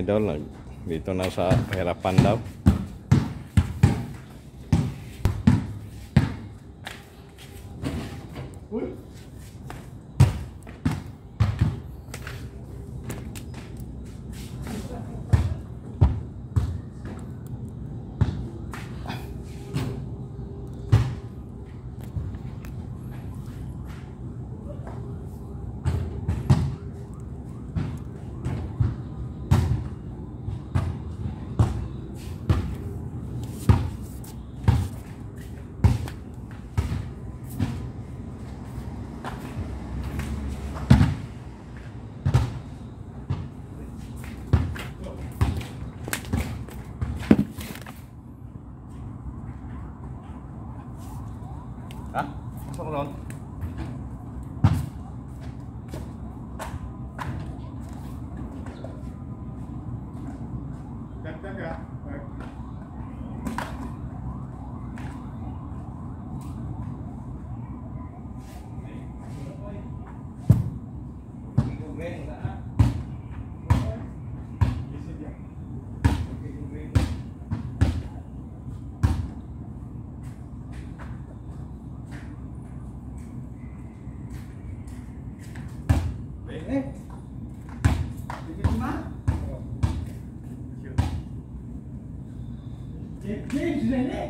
Idol, dito na sa harapan daw. Amen.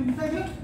Thank you.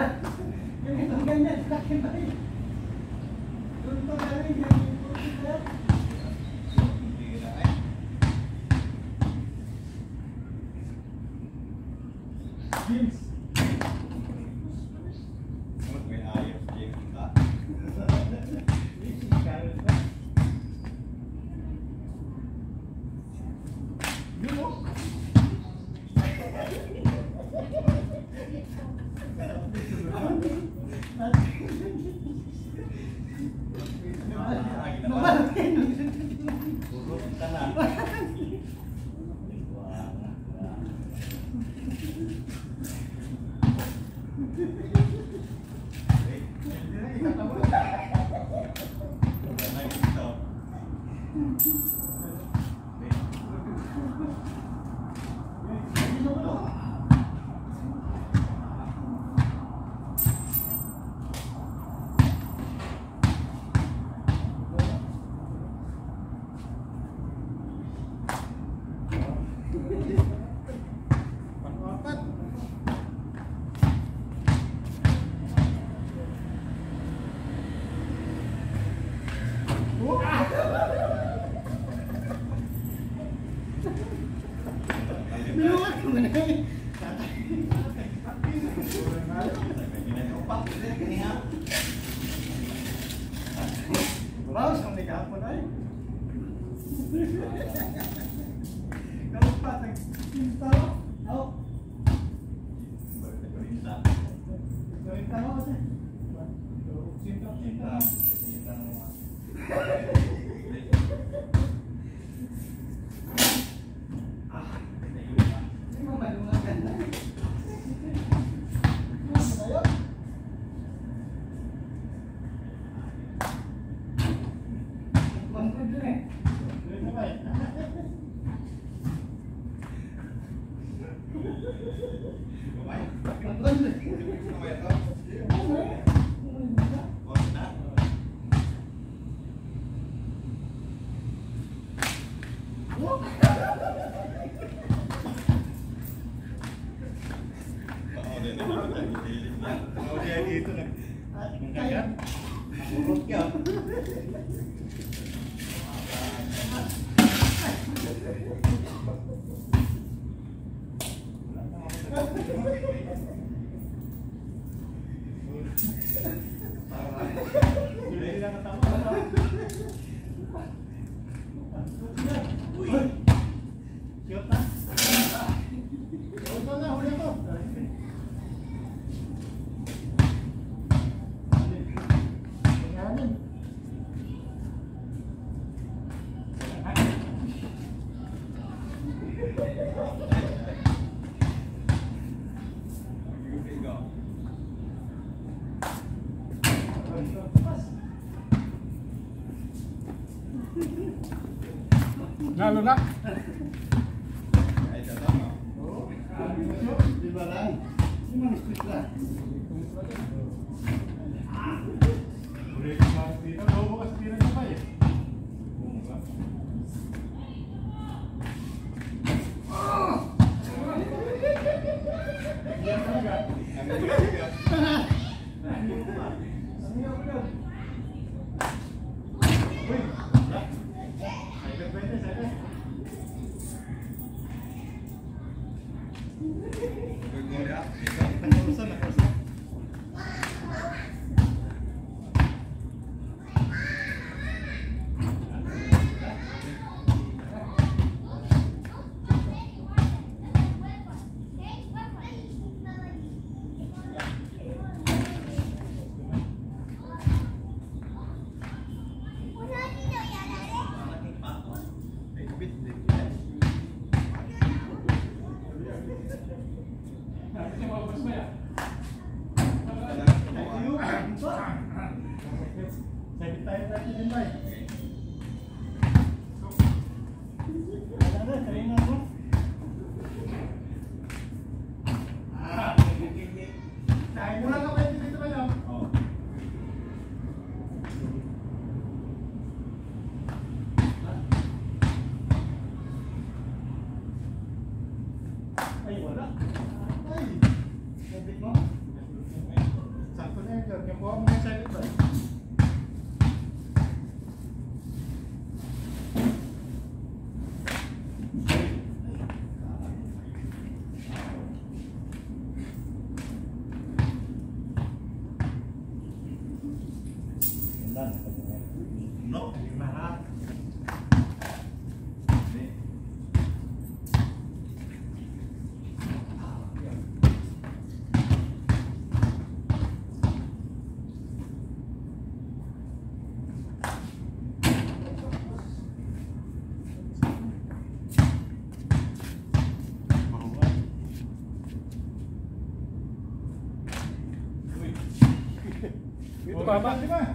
よけそうかいなって書けばいい。いいところ。jogar? Tama, di ba?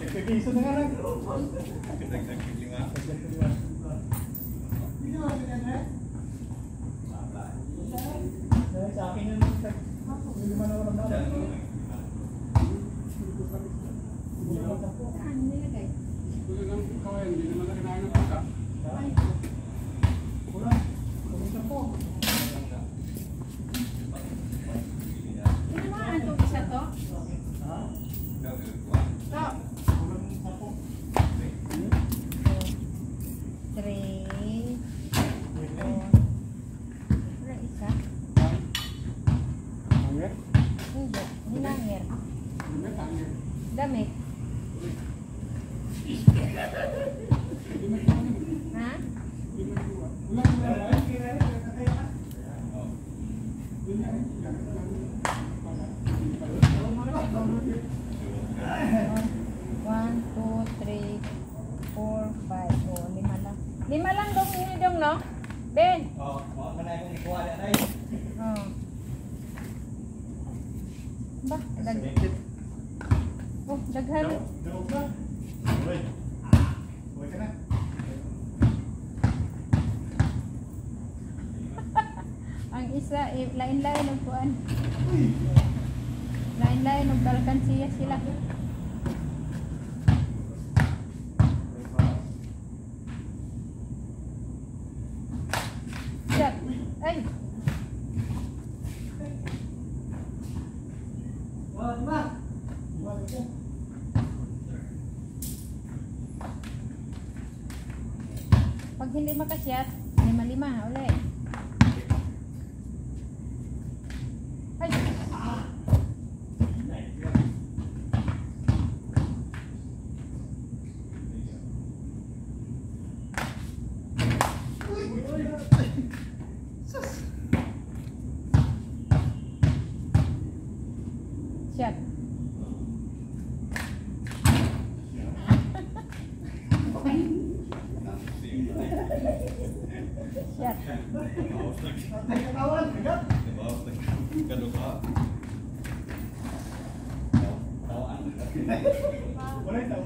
Nagkakiso na nga lang. Nagkakiso nga. Hindi naman ka. Sa akin na nagkakiso. Hindi naman. Ben. Oh, mau kena na. Oh. Ba, dag. Oh, daghan. Daog na. Uy. Uy ka na. Ang isa, lain-lain ang kuan. Lain-lain ang balkansiya sila. Shot. Nanti ketahuan, enggak? Boleh tahu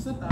precisa estar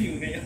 You feeling.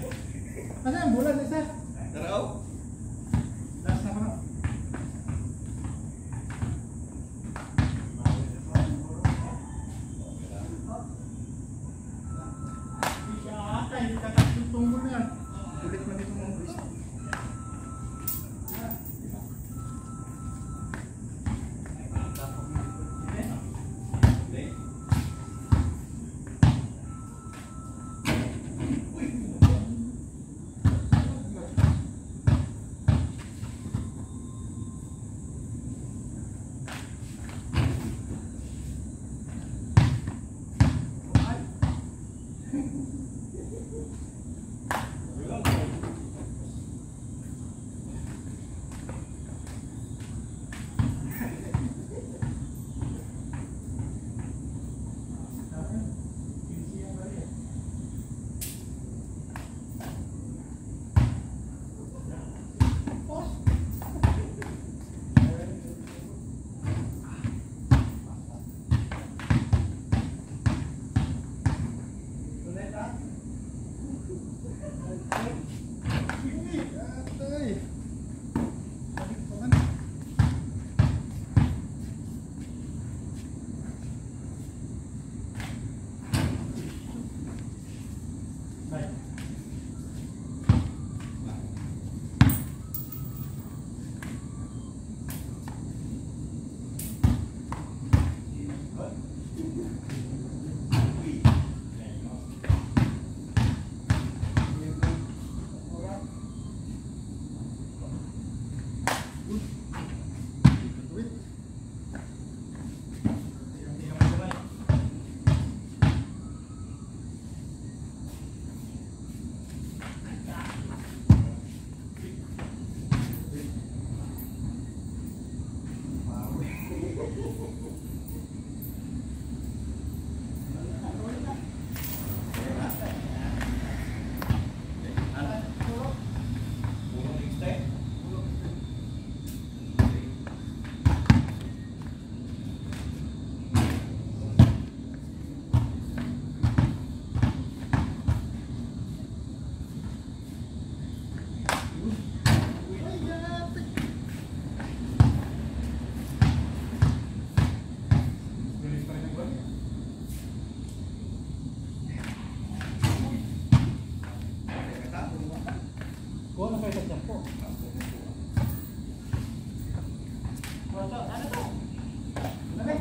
Ano to? Ano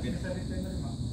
Pinasa dito na rin, ma'am.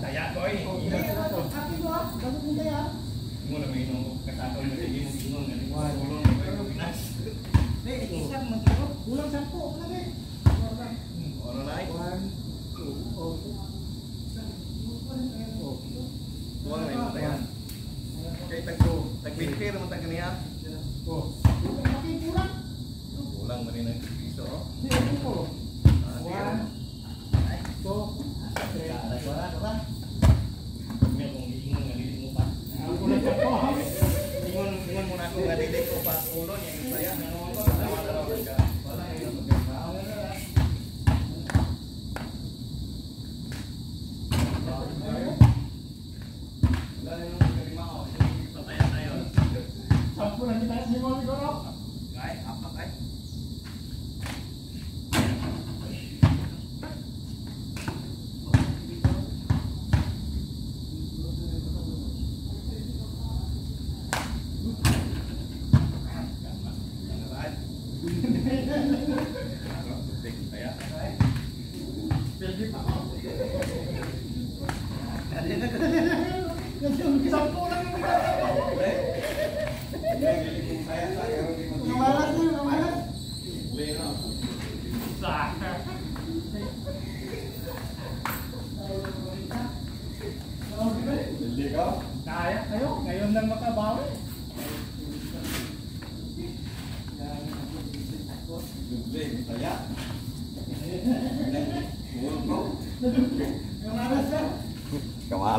Kaya ko eh. Mo na may nung kasakaw na sige mo gingon na ni Juan. Pero pinas. Dek, isang magkano? Kulang sampo. Kulang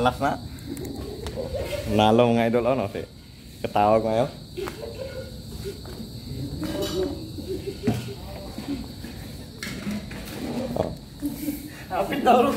malas nak. Nalo nggak idol ono sih ketawa kau ya tapi tahu.